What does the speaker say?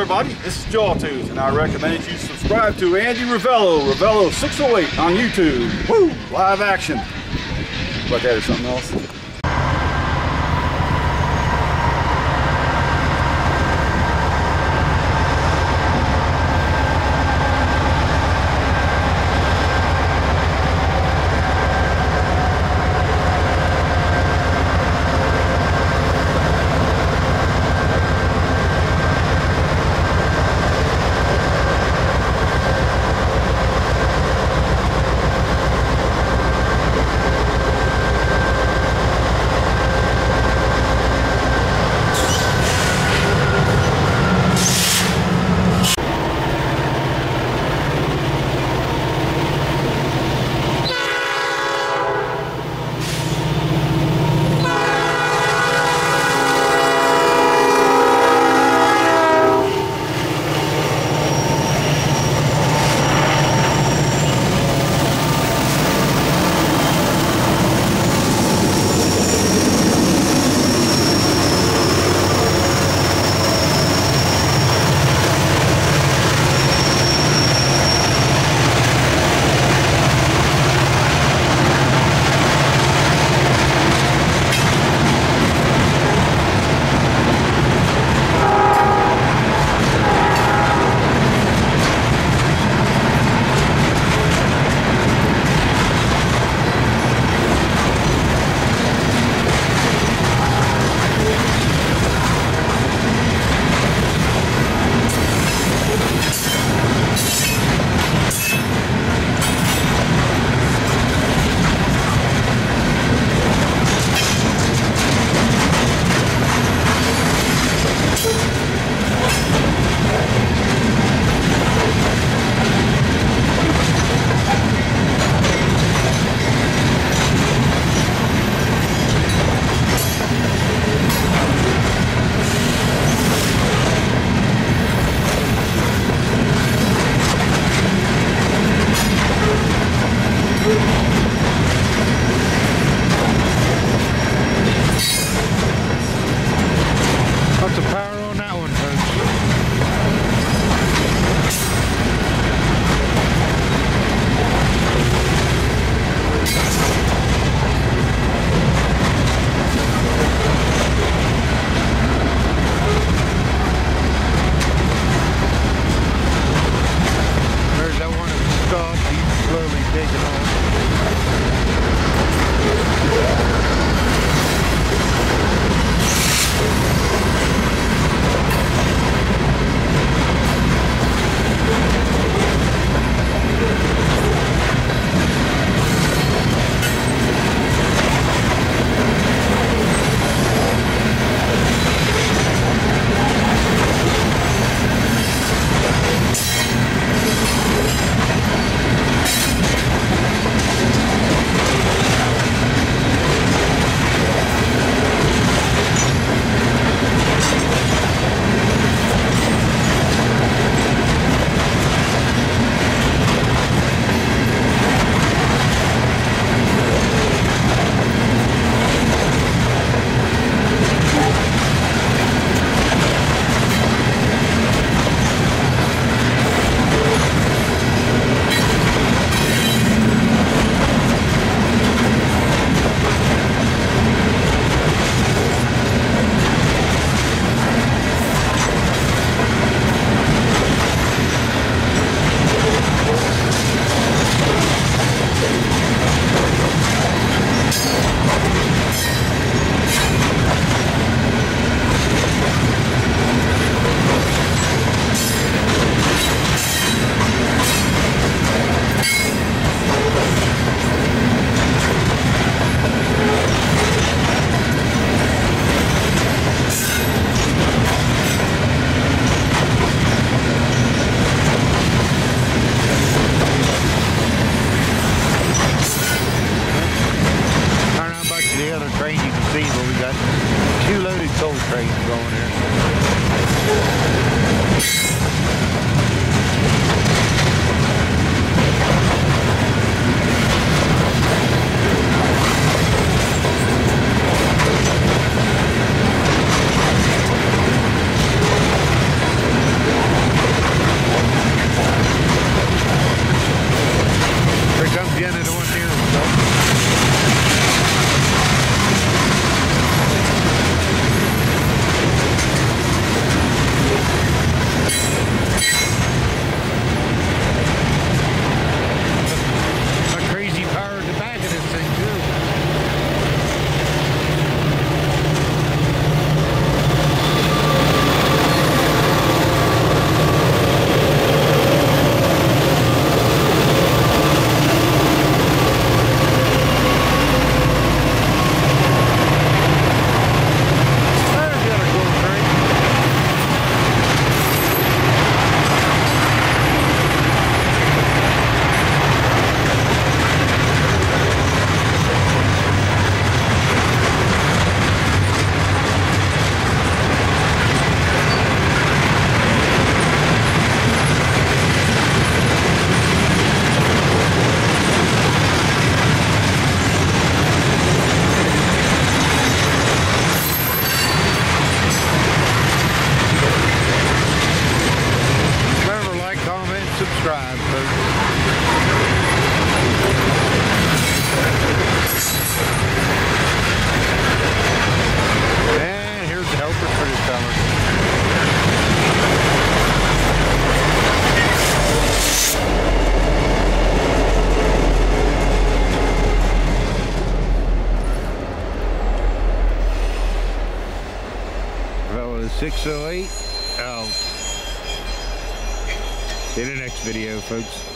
everybody. This is Jawtooth, and I recommend that you subscribe to Andy Revello, Revello 608 on YouTube. Woo! Live action. Like that or something else. big, you know. 608 out. See you in the next video, folks.